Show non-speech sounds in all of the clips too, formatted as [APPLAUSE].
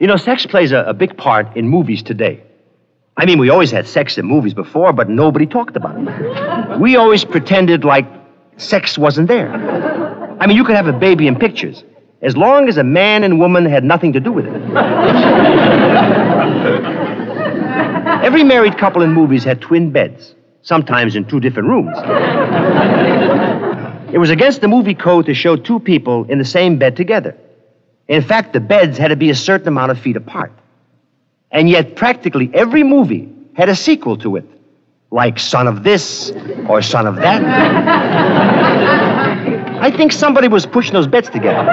You know, sex plays a, a big part in movies today. I mean, we always had sex in movies before, but nobody talked about it. We always pretended like sex wasn't there. I mean, you could have a baby in pictures, as long as a man and woman had nothing to do with it. Every married couple in movies had twin beds, sometimes in two different rooms. It was against the movie code to show two people in the same bed together. In fact, the beds had to be a certain amount of feet apart. And yet, practically every movie had a sequel to it, like Son of This or Son of That. [LAUGHS] I think somebody was pushing those beds together.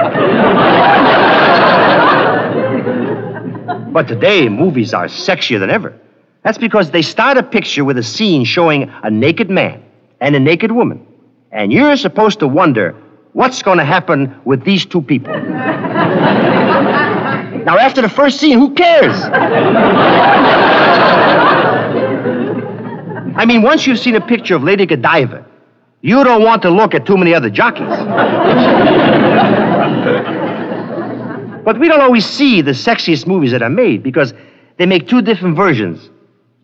but today, movies are sexier than ever. That's because they start a picture with a scene showing a naked man and a naked woman. And you're supposed to wonder what's going to happen with these two people. Now, after the first scene, who cares? I mean, once you've seen a picture of Lady Godiva, you don't want to look at too many other jockeys. but we don't always see the sexiest movies that are made because they make two different versions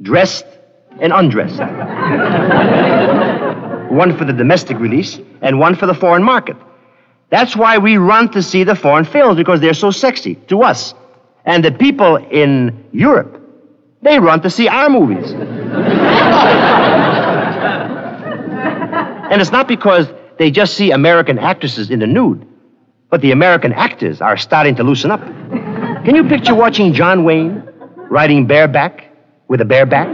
dressed and undressed. one for the domestic release and one for the foreign market. That's why we run to see the foreign films because they're so sexy to us. And the people in Europe, they run to see our movies. and it's not because they just see American actresses in the nude, but the American actors are starting to loosen up. Can you picture watching John Wayne riding bareback with a bareback?